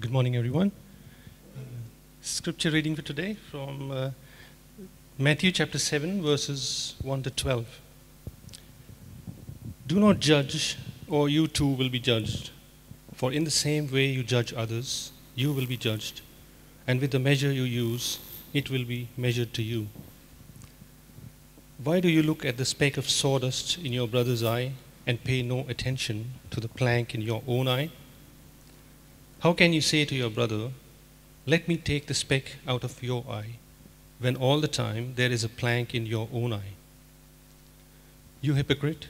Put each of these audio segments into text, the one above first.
Good morning, everyone. Uh, scripture reading for today from uh, Matthew chapter 7, verses 1 to 12. Do not judge, or you too will be judged. For in the same way you judge others, you will be judged. And with the measure you use, it will be measured to you. Why do you look at the speck of sawdust in your brother's eye and pay no attention to the plank in your own eye? How can you say to your brother, Let me take the speck out of your eye, when all the time there is a plank in your own eye? You hypocrite,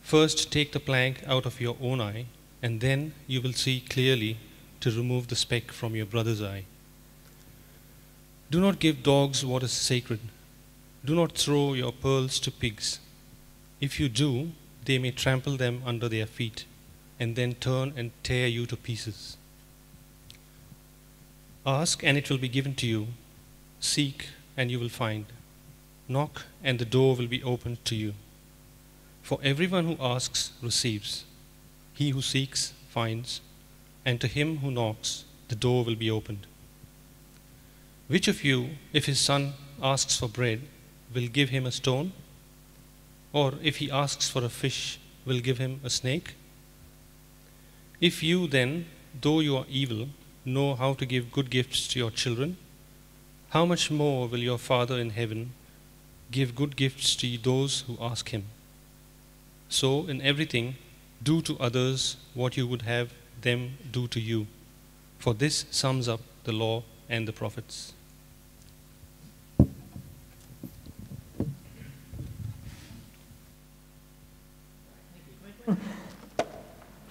first take the plank out of your own eye, and then you will see clearly to remove the speck from your brother's eye. Do not give dogs what is sacred. Do not throw your pearls to pigs. If you do, they may trample them under their feet, and then turn and tear you to pieces. Ask, and it will be given to you. Seek, and you will find. Knock, and the door will be opened to you. For everyone who asks receives. He who seeks finds. And to him who knocks, the door will be opened. Which of you, if his son asks for bread, will give him a stone? Or if he asks for a fish, will give him a snake? If you then, though you are evil, know how to give good gifts to your children, how much more will your Father in heaven give good gifts to those who ask him? So, in everything, do to others what you would have them do to you. For this sums up the law and the prophets.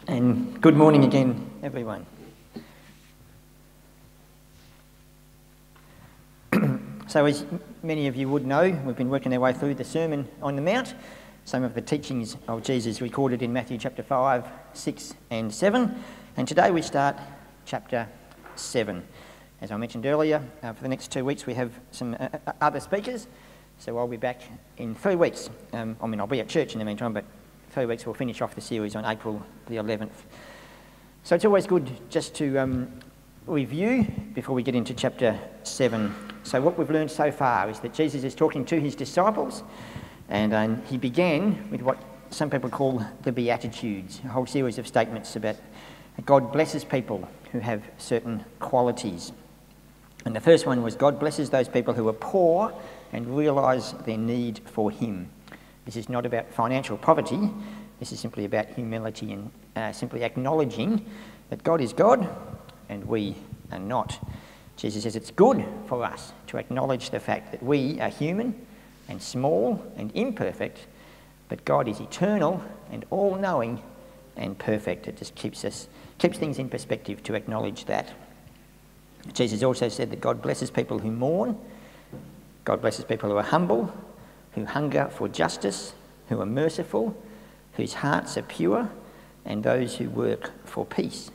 And good morning again, everyone. So, as many of you would know, we've been working our way through the Sermon on the Mount, some of the teachings of Jesus recorded in Matthew chapter 5, 6, and 7. And today we start chapter 7. As I mentioned earlier, uh, for the next two weeks we have some uh, uh, other speakers, so I'll be back in three weeks. Um, I mean, I'll be at church in the meantime, but three weeks we'll finish off the series on April the 11th. So it's always good just to um, review before we get into chapter 7. So, what we've learned so far is that Jesus is talking to his disciples, and um, he began with what some people call the Beatitudes, a whole series of statements about God blesses people who have certain qualities. And the first one was God blesses those people who are poor and realise their need for Him. This is not about financial poverty, this is simply about humility and uh, simply acknowledging that God is God and we are not. Jesus says it's good for us to acknowledge the fact that we are human and small and imperfect, but God is eternal and all knowing and perfect. It just keeps us keeps things in perspective to acknowledge that. Jesus also said that God blesses people who mourn, God blesses people who are humble, who hunger for justice, who are merciful, whose hearts are pure, and those who work for peace.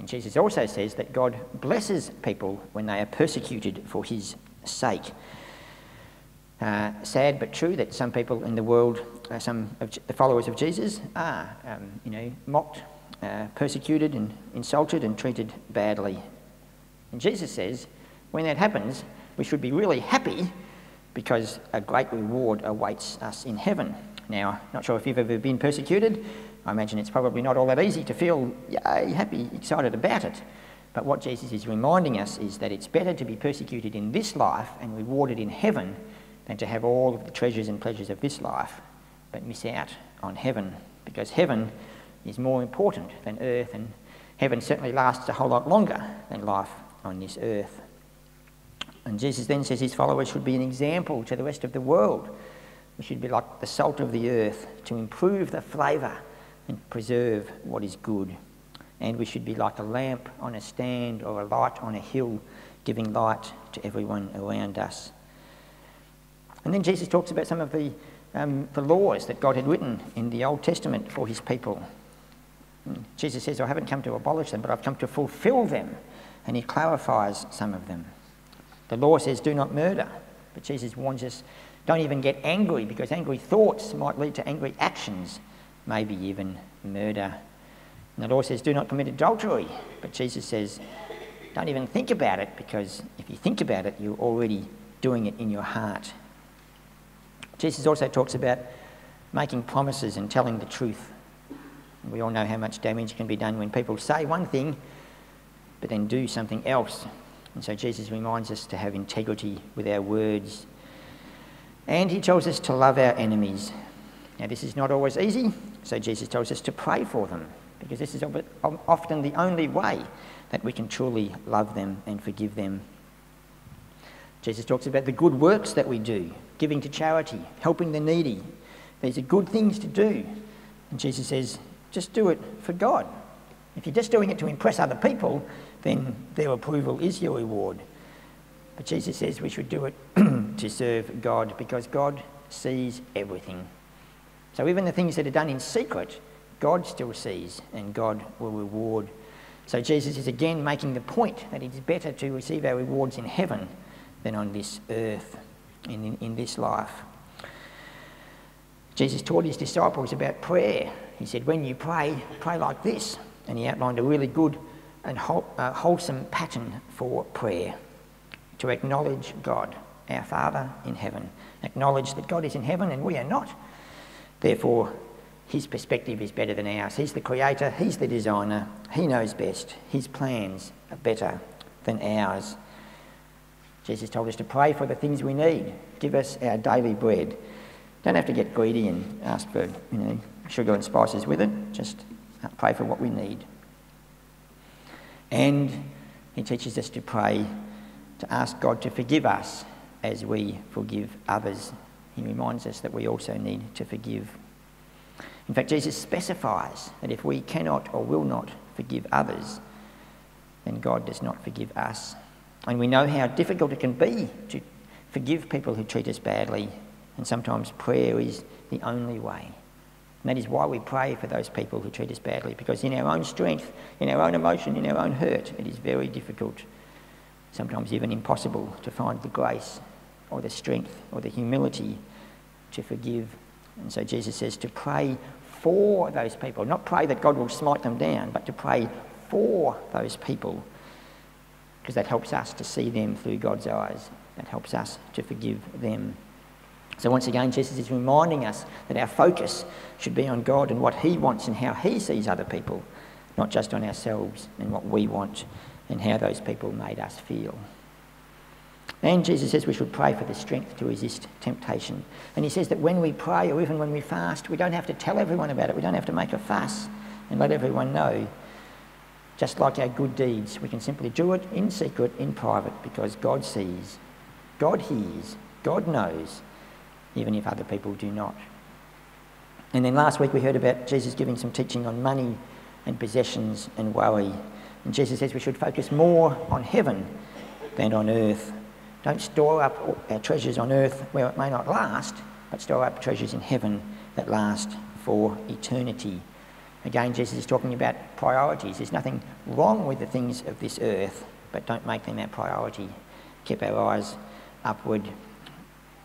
And Jesus also says that God blesses people when they are persecuted for his sake. Uh, sad but true that some people in the world, uh, some of the followers of Jesus, are, um, you know, mocked, uh, persecuted, and insulted and treated badly. And Jesus says, when that happens, we should be really happy because a great reward awaits us in heaven. Now, not sure if you've ever been persecuted. I imagine it's probably not all that easy to feel yay, happy, excited about it. But what Jesus is reminding us is that it's better to be persecuted in this life and rewarded in heaven than to have all of the treasures and pleasures of this life but miss out on heaven. Because heaven is more important than earth, and heaven certainly lasts a whole lot longer than life on this earth. And Jesus then says his followers should be an example to the rest of the world. We should be like the salt of the earth to improve the flavour and preserve what is good. And we should be like a lamp on a stand or a light on a hill, giving light to everyone around us. And then Jesus talks about some of the, um, the laws that God had written in the Old Testament for his people. And Jesus says, I haven't come to abolish them, but I've come to fulfill them. And he clarifies some of them. The law says, do not murder. But Jesus warns us, don't even get angry, because angry thoughts might lead to angry actions maybe even murder. And the law says, do not commit adultery. But Jesus says, don't even think about it because if you think about it, you're already doing it in your heart. Jesus also talks about making promises and telling the truth. We all know how much damage can be done when people say one thing but then do something else. And so Jesus reminds us to have integrity with our words. And he tells us to love our enemies. Now, this is not always easy, so Jesus tells us to pray for them because this is often the only way that we can truly love them and forgive them. Jesus talks about the good works that we do, giving to charity, helping the needy. These are good things to do. And Jesus says, just do it for God. If you're just doing it to impress other people, then their approval is your reward. But Jesus says we should do it to serve God because God sees everything. So even the things that are done in secret, God still sees and God will reward. So Jesus is again making the point that it is better to receive our rewards in heaven than on this earth, in, in, in this life. Jesus taught his disciples about prayer. He said, When you pray, pray like this. And he outlined a really good and wholesome pattern for prayer to acknowledge God, our Father in heaven. Acknowledge that God is in heaven and we are not. Therefore, his perspective is better than ours. He's the creator, he's the designer, he knows best. His plans are better than ours. Jesus told us to pray for the things we need. Give us our daily bread. Don't have to get greedy and ask for, you know, sugar and spices with it. Just pray for what we need. And he teaches us to pray, to ask God to forgive us as we forgive others. He reminds us that we also need to forgive. In fact, Jesus specifies that if we cannot or will not forgive others, then God does not forgive us. And we know how difficult it can be to forgive people who treat us badly, and sometimes prayer is the only way. And that is why we pray for those people who treat us badly, because in our own strength, in our own emotion, in our own hurt, it is very difficult, sometimes even impossible, to find the grace or the strength or the humility to forgive. And so Jesus says to pray for those people, not pray that God will smite them down, but to pray for those people, because that helps us to see them through God's eyes. That helps us to forgive them. So, once again, Jesus is reminding us that our focus should be on God and what He wants and how He sees other people, not just on ourselves and what we want and how those people made us feel. And Jesus says we should pray for the strength to resist temptation. And he says that when we pray or even when we fast, we don't have to tell everyone about it. We don't have to make a fuss and let everyone know. Just like our good deeds, we can simply do it in secret, in private, because God sees, God hears, God knows, even if other people do not. And then last week we heard about Jesus giving some teaching on money and possessions and worry. And Jesus says we should focus more on heaven than on earth. Don't store up our treasures on earth where it may not last, but store up treasures in heaven that last for eternity. Again, Jesus is talking about priorities. There's nothing wrong with the things of this earth, but don't make them our priority. Keep our eyes upward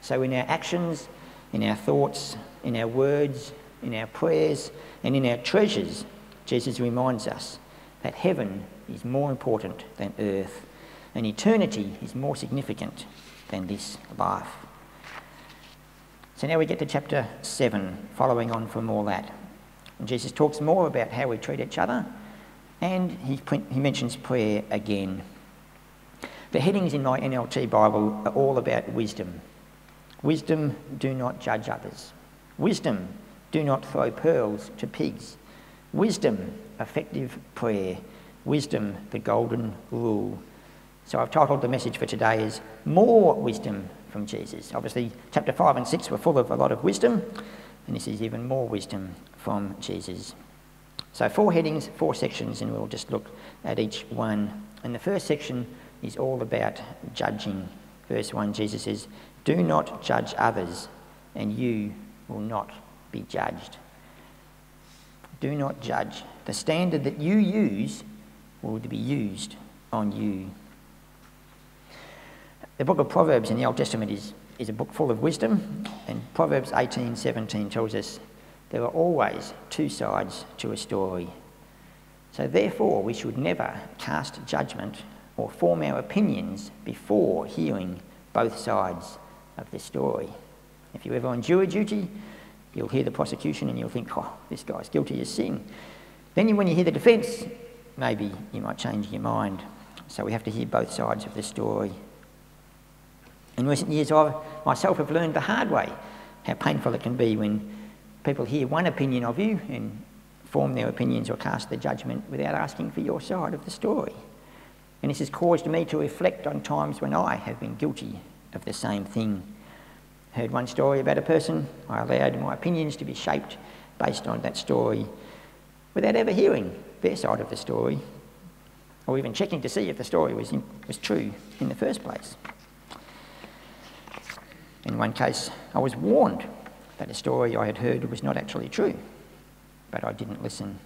so, in our actions, in our thoughts, in our words, in our prayers, and in our treasures, Jesus reminds us that heaven is more important than earth, and eternity is more significant than this life. So now we get to chapter 7, following on from all that. And Jesus talks more about how we treat each other, and he, he mentions prayer again. The headings in my NLT Bible are all about wisdom. Wisdom, do not judge others. Wisdom, do not throw pearls to pigs. Wisdom, effective prayer. Wisdom, the golden rule. So I've titled the message for today is More Wisdom from Jesus. Obviously, chapter 5 and 6 were full of a lot of wisdom, and this is even more wisdom from Jesus. So, four headings, four sections, and we'll just look at each one. And the first section is all about judging. Verse 1, Jesus says, do not judge others, and you will not be judged. Do not judge. The standard that you use will be used on you. The book of Proverbs in the Old Testament is, is a book full of wisdom, and Proverbs 18:17 tells us there are always two sides to a story. So, therefore, we should never cast judgment or form our opinions before hearing both sides of the story. If you ever on jury duty, you'll hear the prosecution and you'll think, oh, this guy's guilty as sin. Then when you hear the defence, maybe you might change your mind. So we have to hear both sides of the story. In recent years, I myself have learned the hard way how painful it can be when people hear one opinion of you and form their opinions or cast their judgment without asking for your side of the story. And this has caused me to reflect on times when I have been guilty of the same thing. Heard one story about a person, I allowed my opinions to be shaped based on that story without ever hearing their side of the story or even checking to see if the story was, in, was true in the first place. In one case, I was warned that a story I had heard was not actually true, but I didn't listen.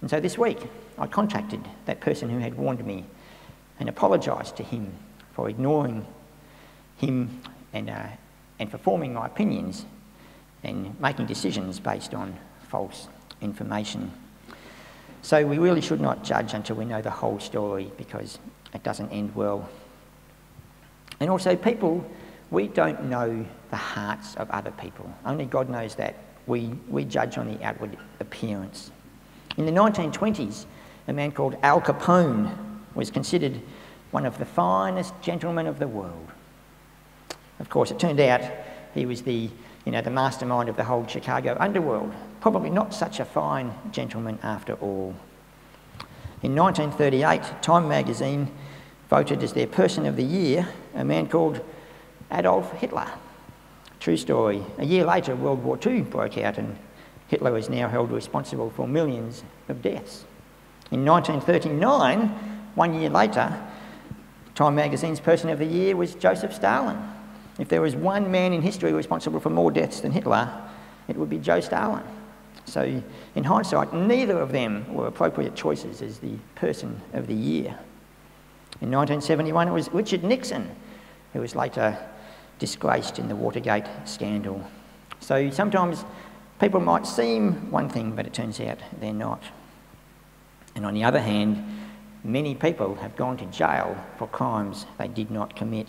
And so this week, I contacted that person who had warned me and apologised to him for ignoring him and, uh, and for forming my opinions and making decisions based on false information. So we really should not judge until we know the whole story because it doesn't end well. And also, people, we don't know the hearts of other people. Only God knows that. We, we judge on the outward appearance. In the 1920s, a man called Al Capone was considered one of the finest gentlemen of the world. Of course, it turned out he was the, you know, the mastermind of the whole Chicago underworld. Probably not such a fine gentleman after all. In 1938, Time magazine voted as their Person of the Year a man called Adolf Hitler. True story. A year later, World War II broke out and Hitler is now held responsible for millions of deaths. In 1939, one year later, Time magazine's Person of the Year was Joseph Stalin. If there was one man in history responsible for more deaths than Hitler, it would be Joe Stalin. So, in hindsight, neither of them were appropriate choices as the Person of the Year. In 1971, it was Richard Nixon, who was later disgraced in the Watergate scandal. So, sometimes people might seem one thing, but it turns out they're not. And on the other hand, many people have gone to jail for crimes they did not commit.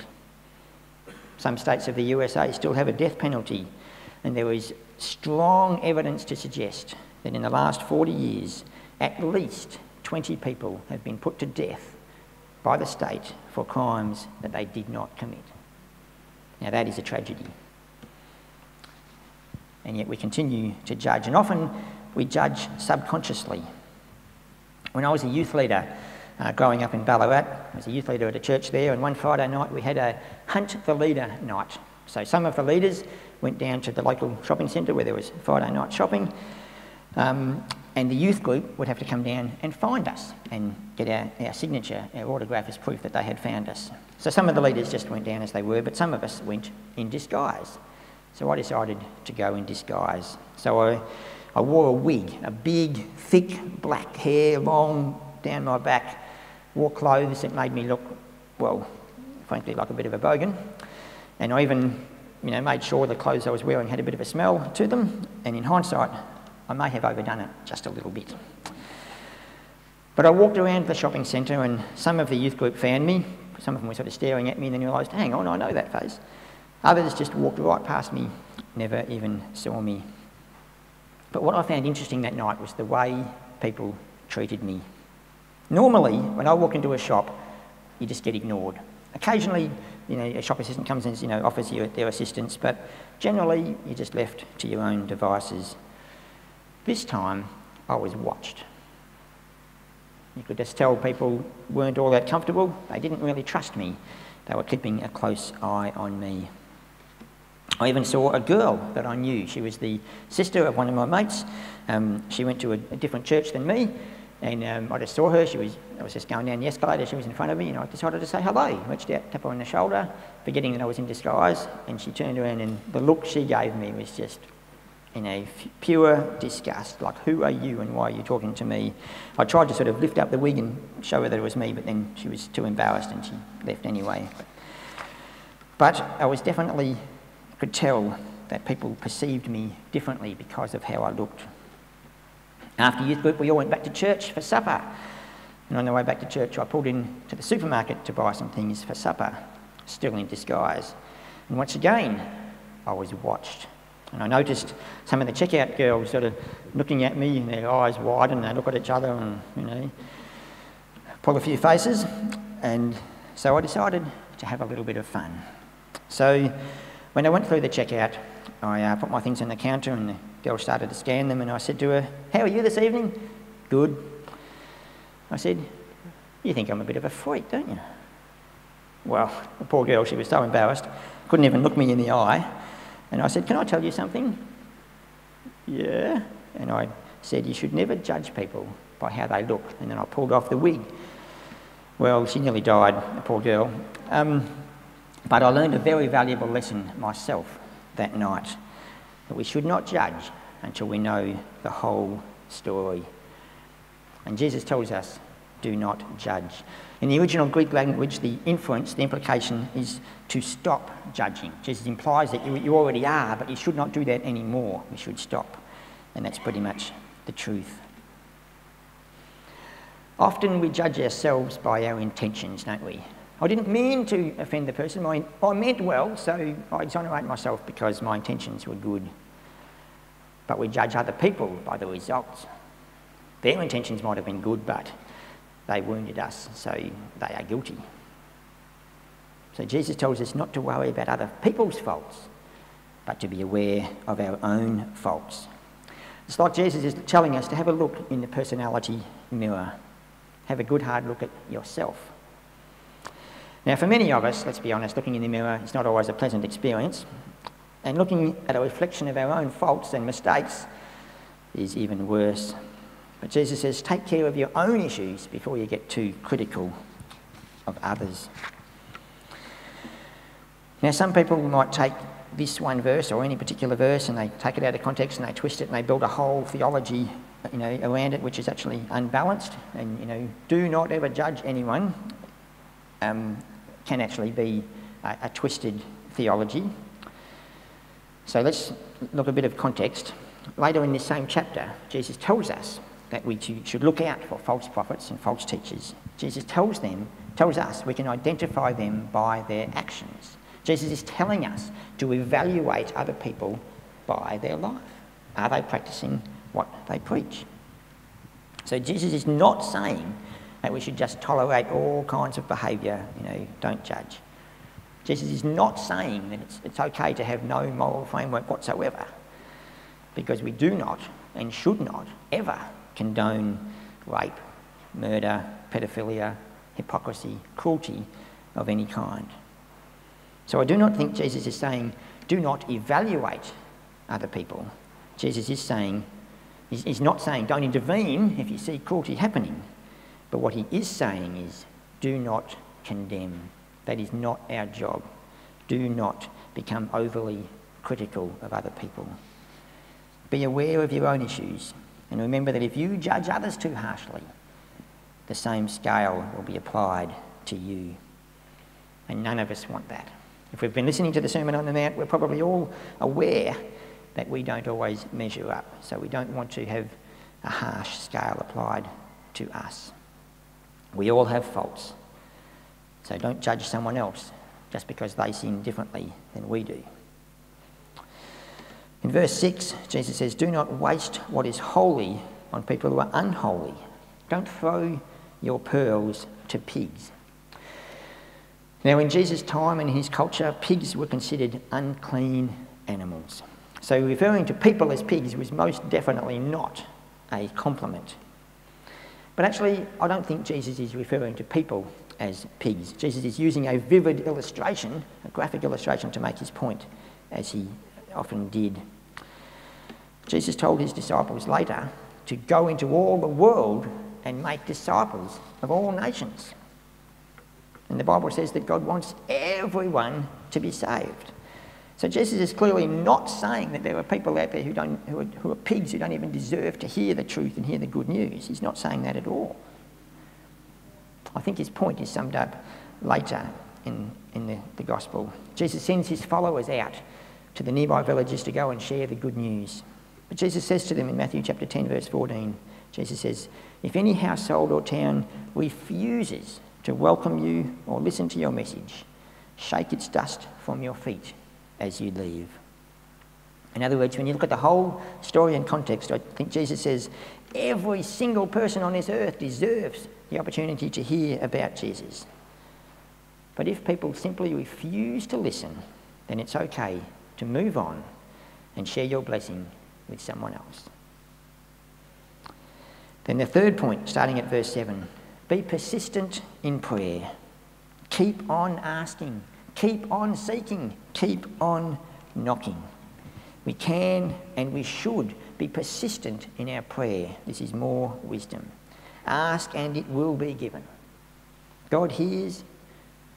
Some states of the USA still have a death penalty, and there is strong evidence to suggest that in the last 40 years, at least 20 people have been put to death by the state for crimes that they did not commit. Now, that is a tragedy. And yet, we continue to judge, and often we judge subconsciously. When I was a youth leader, uh, growing up in Ballarat. I was a youth leader at a church there, and one Friday night we had a Hunt the Leader night. So some of the leaders went down to the local shopping centre where there was Friday night shopping, um, and the youth group would have to come down and find us and get our, our signature, our autograph as proof that they had found us. So some of the leaders just went down as they were, but some of us went in disguise. So I decided to go in disguise. So I, I wore a wig, a big, thick black hair, long down my back, wore clothes that made me look, well, frankly, like a bit of a bogan. And I even, you know, made sure the clothes I was wearing had a bit of a smell to them. And in hindsight, I may have overdone it just a little bit. But I walked around the shopping centre and some of the youth group found me. Some of them were sort of staring at me and then realised, hang on, I know that face. Others just walked right past me, never even saw me. But what I found interesting that night was the way people treated me. Normally, when I walk into a shop, you just get ignored. Occasionally, you know, a shop assistant comes and you know, offers you their assistance, but generally, you're just left to your own devices. This time, I was watched. You could just tell people weren't all that comfortable. They didn't really trust me. They were keeping a close eye on me. I even saw a girl that I knew. She was the sister of one of my mates. Um, she went to a, a different church than me, and um, I just saw her. She was, I was just going down the escalator. She was in front of me, and I decided to say hello. I reached out, tapped her on the shoulder, forgetting that I was in disguise. And she turned around, and the look she gave me was just, you know, pure disgust. Like, who are you, and why are you talking to me? I tried to sort of lift up the wig and show her that it was me, but then she was too embarrassed, and she left anyway. But I was definitely could tell that people perceived me differently because of how I looked. After youth group, we all went back to church for supper. And on the way back to church, I pulled in to the supermarket to buy some things for supper, still in disguise. And once again, I was watched. And I noticed some of the checkout girls sort of looking at me and their eyes wide and they look at each other and, you know, pull a few faces. And so I decided to have a little bit of fun. So when I went through the checkout, I uh, put my things on the counter and the girl started to scan them and I said to her, How are you this evening? Good. I said, You think I'm a bit of a freak, don't you? Well, the poor girl, she was so embarrassed, couldn't even look me in the eye. And I said, Can I tell you something? Yeah. And I said, You should never judge people by how they look. And then I pulled off the wig. Well, she nearly died, the poor girl. Um, but I learned a very valuable lesson myself that night that we should not judge until we know the whole story. And Jesus tells us, do not judge. In the original Greek language, the inference, the implication is to stop judging. Jesus implies that you, you already are, but you should not do that anymore. You should stop. And that's pretty much the truth. Often we judge ourselves by our intentions, don't we? I didn't mean to offend the person. I, I meant well, so I exonerate myself because my intentions were good. But we judge other people by the results. Their intentions might have been good, but they wounded us, so they are guilty. So Jesus tells us not to worry about other people's faults, but to be aware of our own faults. It's like Jesus is telling us to have a look in the personality mirror. Have a good hard look at yourself. Now, for many of us, let's be honest, looking in the mirror is not always a pleasant experience. And looking at a reflection of our own faults and mistakes is even worse. But Jesus says, take care of your own issues before you get too critical of others. Now, some people might take this one verse or any particular verse and they take it out of context and they twist it and they build a whole theology you know, around it which is actually unbalanced. And, you know, do not ever judge anyone um, can actually be a, a twisted theology. So let's look a bit of context. Later in this same chapter, Jesus tells us that we should look out for false prophets and false teachers. Jesus tells them, tells us we can identify them by their actions. Jesus is telling us to evaluate other people by their life. Are they practicing what they preach? So Jesus is not saying that we should just tolerate all kinds of behaviour, you know, don't judge. Jesus is not saying that it's, it's okay to have no moral framework whatsoever, because we do not and should not ever condone rape, murder, pedophilia, hypocrisy, cruelty of any kind. So I do not think Jesus is saying, do not evaluate other people. Jesus is saying, he's not saying, don't intervene if you see cruelty happening. But what he is saying is, do not condemn. That is not our job. Do not become overly critical of other people. Be aware of your own issues and remember that if you judge others too harshly, the same scale will be applied to you. And none of us want that. If we've been listening to the Sermon on the Mount, we're probably all aware that we don't always measure up. So we don't want to have a harsh scale applied to us. We all have faults. So don't judge someone else just because they sin differently than we do. In verse 6, Jesus says, Do not waste what is holy on people who are unholy. Don't throw your pearls to pigs. Now, in Jesus' time and his culture, pigs were considered unclean animals. So, referring to people as pigs was most definitely not a compliment. But actually, I don't think Jesus is referring to people as pigs. Jesus is using a vivid illustration, a graphic illustration, to make his point, as he often did. Jesus told his disciples later to go into all the world and make disciples of all nations. And the Bible says that God wants everyone to be saved. So Jesus is clearly not saying that there are people out there who, don't, who, are, who are pigs who don't even deserve to hear the truth and hear the good news. He's not saying that at all. I think his point is summed up later in, in the, the gospel. Jesus sends his followers out to the nearby villages to go and share the good news. But Jesus says to them in Matthew chapter 10, verse 14, Jesus says, If any household or town refuses to welcome you or listen to your message, shake its dust from your feet as you leave. In other words, when you look at the whole story and context, I think Jesus says every single person on this earth deserves the opportunity to hear about Jesus. But if people simply refuse to listen, then it's okay to move on and share your blessing with someone else. Then the third point, starting at verse 7 be persistent in prayer. Keep on asking, keep on seeking, keep on knocking. We can and we should be persistent in our prayer. This is more wisdom. Ask and it will be given. God hears,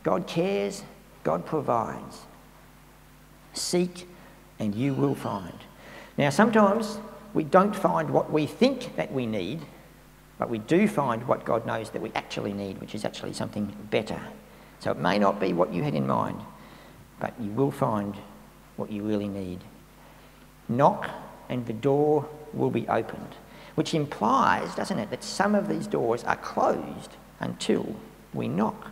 God cares, God provides. Seek and you will find. Now, sometimes we don't find what we think that we need, but we do find what God knows that we actually need, which is actually something better. So it may not be what you had in mind, but you will find what you really need. Knock and the door will be opened, which implies, doesn't it, that some of these doors are closed until we knock.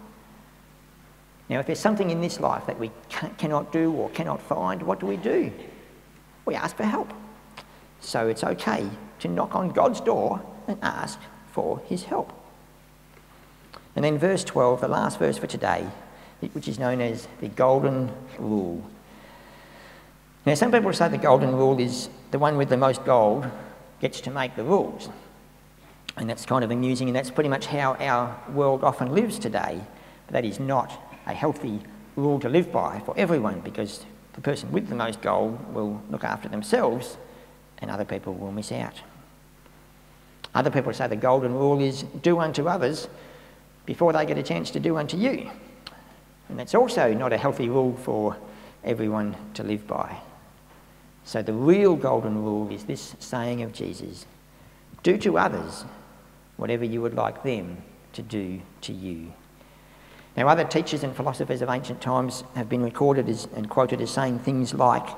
Now, if there's something in this life that we cannot do or cannot find, what do we do? We ask for help. So it's okay to knock on God's door and ask for his help. And then, verse 12, the last verse for today, which is known as the Golden Rule. Now, some people say the Golden Rule is the one with the most gold gets to make the rules. And that's kind of amusing, and that's pretty much how our world often lives today. But that is not a healthy rule to live by for everyone because the person with the most gold will look after themselves and other people will miss out. Other people say the golden rule is do unto others before they get a chance to do unto you. And that's also not a healthy rule for everyone to live by. So the real golden rule is this saying of Jesus do to others whatever you would like them to do to you. Now, other teachers and philosophers of ancient times have been recorded as, and quoted as saying things like,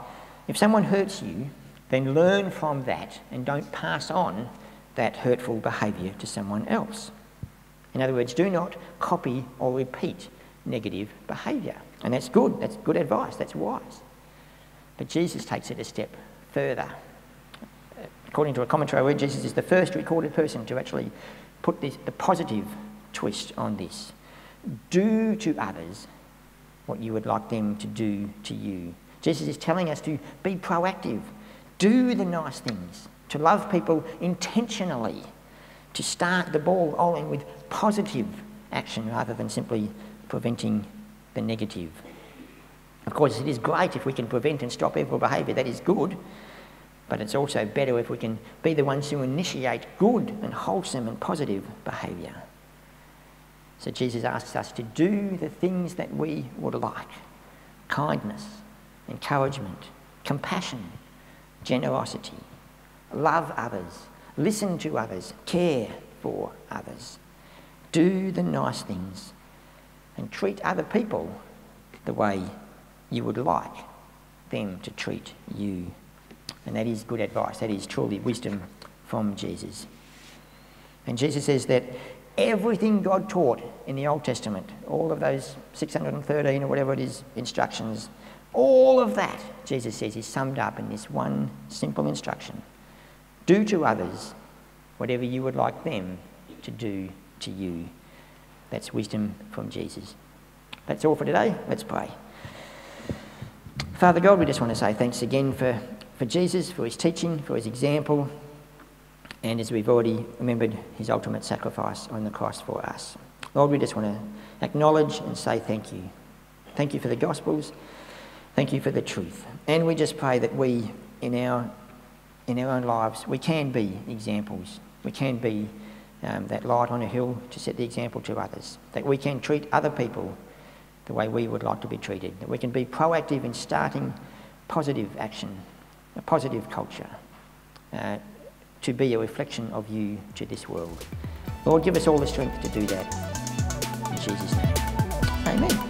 if someone hurts you, then learn from that and don't pass on that hurtful behaviour to someone else. In other words, do not copy or repeat negative behaviour. And that's good, that's good advice, that's wise. But Jesus takes it a step further. According to a commentary, where Jesus is the first recorded person to actually put this, the positive twist on this. Do to others what you would like them to do to you. Jesus is telling us to be proactive, do the nice things, to love people intentionally, to start the ball rolling with positive action rather than simply preventing the negative. Of course, it is great if we can prevent and stop evil behaviour, that is good. But it's also better if we can be the ones who initiate good and wholesome and positive behaviour. So Jesus asks us to do the things that we would like kindness, encouragement, compassion, generosity, love others, listen to others, care for others, do the nice things, and treat other people the way you would like them to treat you. And that is good advice. That is truly wisdom from Jesus. And Jesus says that everything God taught in the Old Testament, all of those 613 or whatever it is instructions, all of that, Jesus says, is summed up in this one simple instruction do to others whatever you would like them to do to you. That's wisdom from Jesus. That's all for today. Let's pray. Father God, we just want to say thanks again for, for Jesus, for his teaching, for his example, and as we've already remembered, his ultimate sacrifice on the cross for us. Lord, we just want to acknowledge and say thank you. Thank you for the Gospels. Thank you for the truth. And we just pray that we, in our, in our own lives, we can be examples. We can be um, that light on a hill to set the example to others. That we can treat other people the way we would like to be treated. That we can be proactive in starting positive action, a positive culture, uh, to be a reflection of you to this world. Lord, give us all the strength to do that. In Jesus' name. Amen.